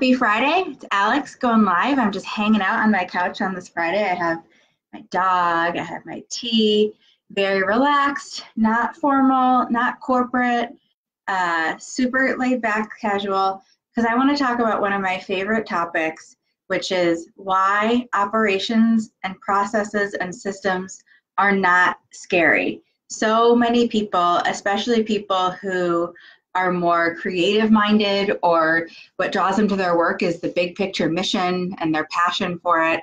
Happy Friday. It's Alex going live. I'm just hanging out on my couch on this Friday. I have my dog, I have my tea, very relaxed, not formal, not corporate, uh, super laid back, casual, because I want to talk about one of my favorite topics, which is why operations and processes and systems are not scary. So many people, especially people who are more creative minded or what draws them to their work is the big picture mission and their passion for it.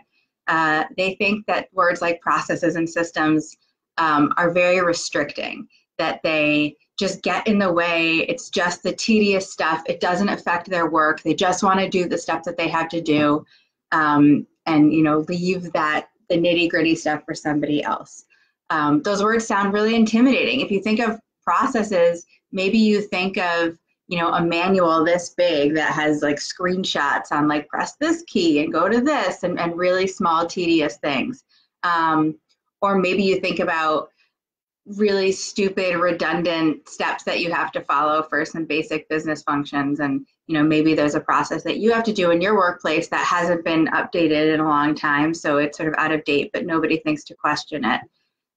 Uh, they think that words like processes and systems um, are very restricting, that they just get in the way. It's just the tedious stuff. It doesn't affect their work. They just want to do the stuff that they have to do um, and, you know, leave that, the nitty gritty stuff for somebody else. Um, those words sound really intimidating. If you think of processes, maybe you think of you know a manual this big that has like screenshots on like press this key and go to this and, and really small tedious things. Um, or maybe you think about really stupid redundant steps that you have to follow for some basic business functions. And you know maybe there's a process that you have to do in your workplace that hasn't been updated in a long time so it's sort of out of date but nobody thinks to question it.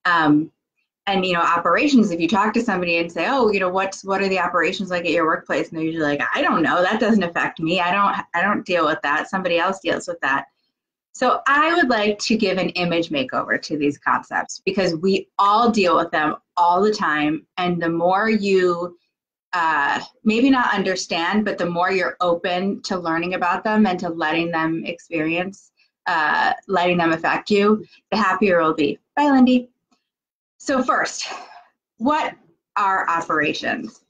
Um, and you know operations if you talk to somebody and say oh you know what's what are the operations like at your workplace? And they're usually like i don't know. That doesn't affect me. I don't i don't deal with that. Somebody else deals with that. So i would like to give an image makeover to these concepts because we all deal with them all the time. And the more you uh, maybe not understand but the more you're open to learning about them and to letting them experience uh, letting them affect you the happier you'll be. Bye lindy so first, what are operations?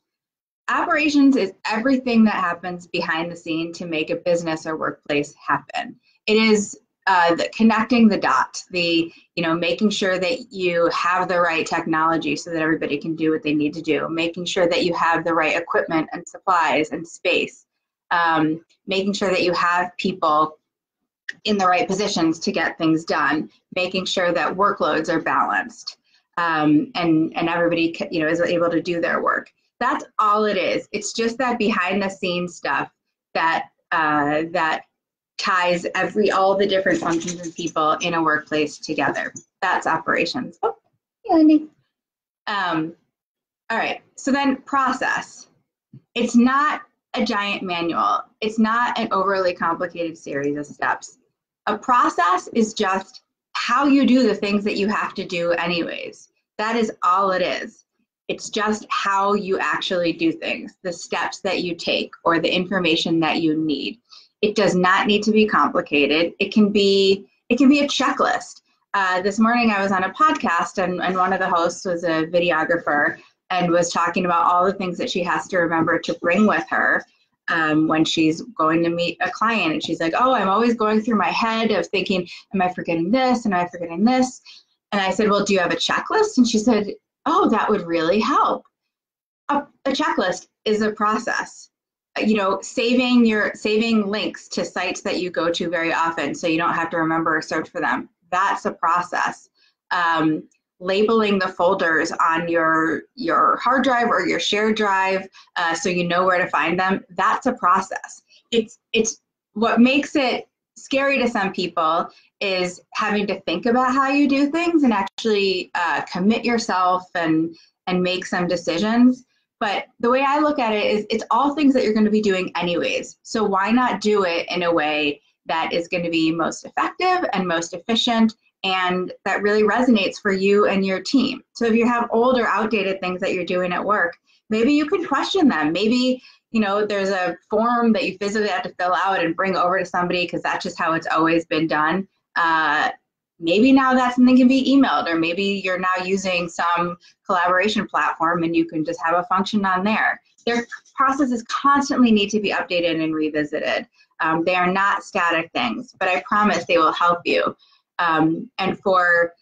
Operations is everything that happens behind the scene to make a business or workplace happen. It is uh, the, connecting the dots, the you know making sure that you have the right technology so that everybody can do what they need to do, making sure that you have the right equipment and supplies and space, um, making sure that you have people in the right positions to get things done, making sure that workloads are balanced um, and and everybody you know is able to do their work. That's all it is. It's just that behind the scenes stuff that uh, that ties every all the different functions and people in a workplace together. That's operations. Oh, hey, Andy. Um, all right. So then process. It's not a giant manual. It's not an overly complicated series of steps. A process is just how you do the things that you have to do anyways. That is all it is. It's just how you actually do things, the steps that you take, or the information that you need. It does not need to be complicated. It can be it can be a checklist. Uh, this morning I was on a podcast and, and one of the hosts was a videographer and was talking about all the things that she has to remember to bring with her um, when she's going to meet a client and she's like oh i'm always going through my head of thinking am i forgetting this am i forgetting this and I said, Well, do you have a checklist? And she said, Oh, that would really help. A, a checklist is a process. You know, saving your saving links to sites that you go to very often so you don't have to remember or search for them. That's a process. Um, labeling the folders on your your hard drive or your shared drive uh, so you know where to find them that's a process. It's it's what makes it scary to some people is having to think about how you do things and actually uh, commit yourself and and make some decisions. But the way i look at it is it's all things that you're going to be doing anyways. So why not do it in a way that is going to be most effective and most efficient and that really resonates for you and your team so if you have old or outdated things that you're doing at work maybe you can question them maybe you know, there's a form that you physically have to fill out and bring over to somebody because that's just how it's always been done. Uh, maybe now that something can be emailed, or maybe you're now using some collaboration platform and you can just have a function on there. Their processes constantly need to be updated and revisited. Um, they are not static things, but I promise they will help you. Um, and for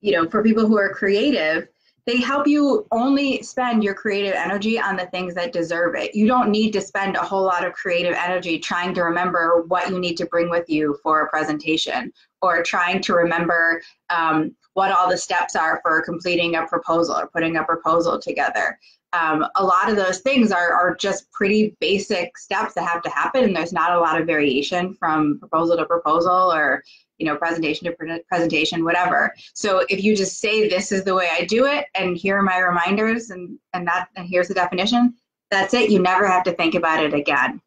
you know, for people who are creative, they help you only spend your creative energy on the things that deserve it. You don't need to spend a whole lot of creative energy trying to remember what you need to bring with you for a presentation or trying to remember um, what all the steps are for completing a proposal or putting a proposal together. Um, a lot of those things are, are just pretty basic steps that have to happen and there's not a lot of variation from proposal to proposal or you know presentation to pre presentation whatever. So if you just say this is the way i do it and here are my reminders and and that and here's the definition that's it. You never have to think about it again.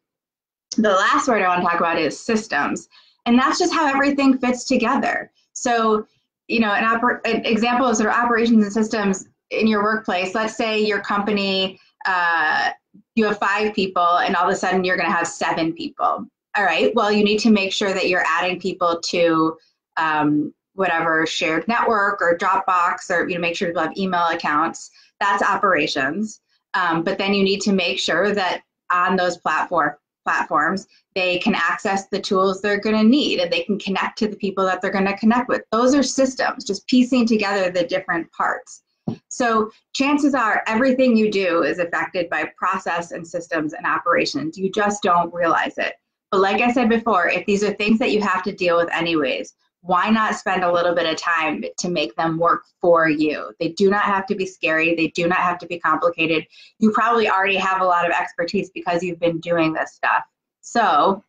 The last word i want to talk about is systems and that's just how everything fits together so you know an, an example of sort of operations and systems in your workplace, let's say your company, uh, you have five people and all of a sudden you're going to have seven people. All right, well, you need to make sure that you're adding people to um, whatever shared network or Dropbox or you know make sure people have email accounts. That's operations. Um, but then you need to make sure that on those platform platforms they can access the tools they're going to need and they can connect to the people that they're going to connect with. Those are systems, just piecing together the different parts. So chances are everything you do is affected by process and systems and operations. You just don't realize it. But like I said before, if these are things that you have to deal with anyways, why not spend a little bit of time to make them work for you? They do not have to be scary. They do not have to be complicated. You probably already have a lot of expertise because you've been doing this stuff. So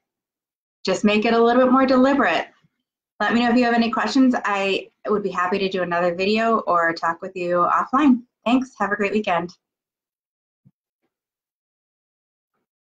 just make it a little bit more deliberate. Let me know if you have any questions. I would be happy to do another video or talk with you offline. Thanks. Have a great weekend.